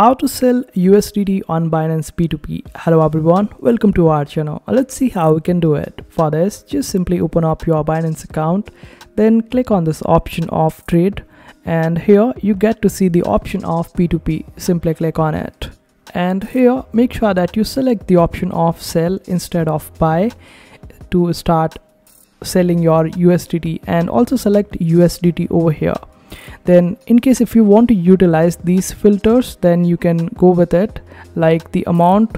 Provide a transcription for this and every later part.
how to sell USDT on Binance P2P. Hello everyone, welcome to our channel. Uh, let's see how we can do it. For this, just simply open up your Binance account, then click on this option of trade and here you get to see the option of P2P. Simply click on it. And here make sure that you select the option of sell instead of buy to start selling your USDT and also select USDT over here then in case if you want to utilize these filters then you can go with it. Like the amount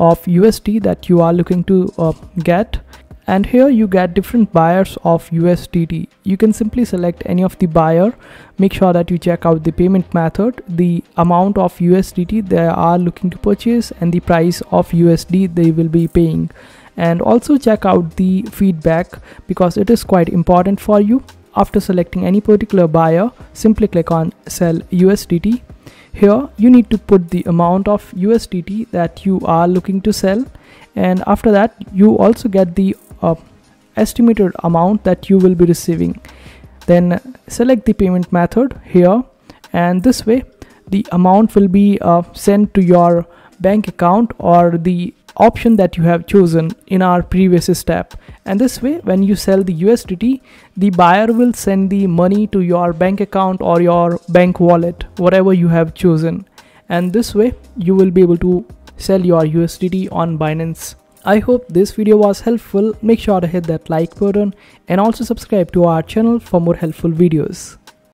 of USD that you are looking to uh, get. And here you get different buyers of USDT. You can simply select any of the buyer, make sure that you check out the payment method, the amount of USDT they are looking to purchase and the price of USD they will be paying. And also check out the feedback because it is quite important for you after selecting any particular buyer, simply click on sell USDT. Here you need to put the amount of USDT that you are looking to sell and after that you also get the uh, estimated amount that you will be receiving. Then select the payment method here and this way the amount will be uh, sent to your bank account or the option that you have chosen in our previous step. And this way when you sell the USDT the buyer will send the money to your bank account or your bank wallet whatever you have chosen. And this way you will be able to sell your USDT on Binance. I hope this video was helpful. Make sure to hit that like button and also subscribe to our channel for more helpful videos